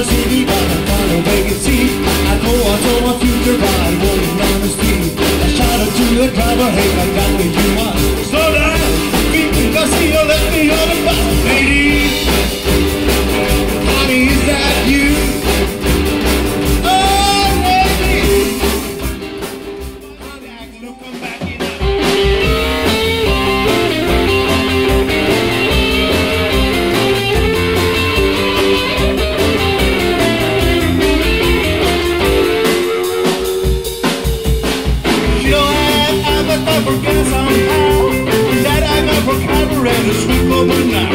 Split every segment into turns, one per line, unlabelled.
my city, but I found a vacancy. I know I saw my future, but I wasn't on the street. I shout out to the driver, hey, I got with you. Forget somehow That I got for carburetor sweet over now.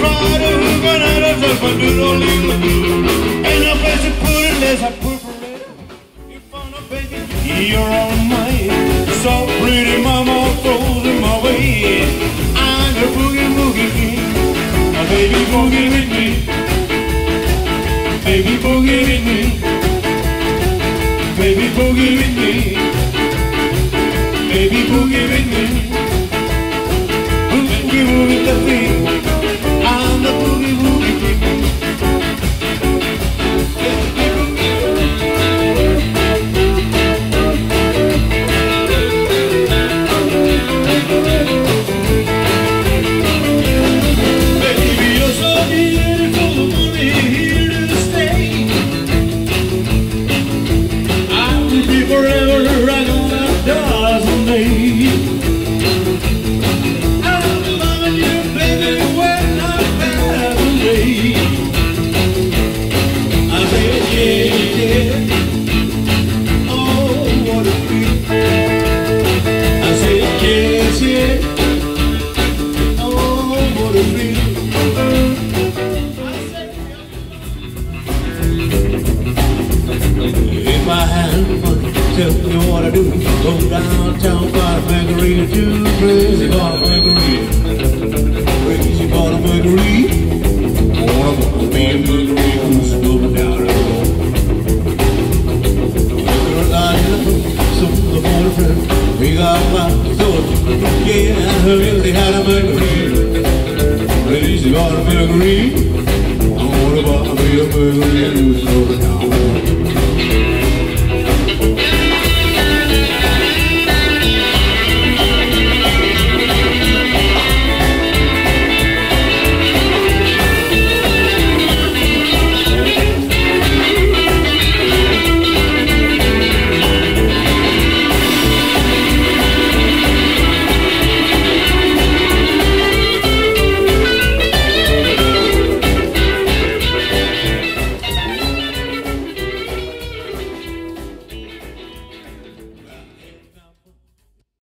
Try to hook another self and do no leave Ain't no place to put it unless I perforate You found a baby, you're on mine So pretty mama throws in my way. I'm the boogie woogie king My baby boogie with me Baby boogie with me Baby boogie with me Woogie tell me what I do. Go downtown, buy a or two. Crazy about a bakery. Crazy about a bakery. Wanna go to be a bakery who's going down the road. Some of the boyfriend. We got my daughter. Yeah, I they had a bakery. Crazy about a bakery. I wanna buy me a bakery who's going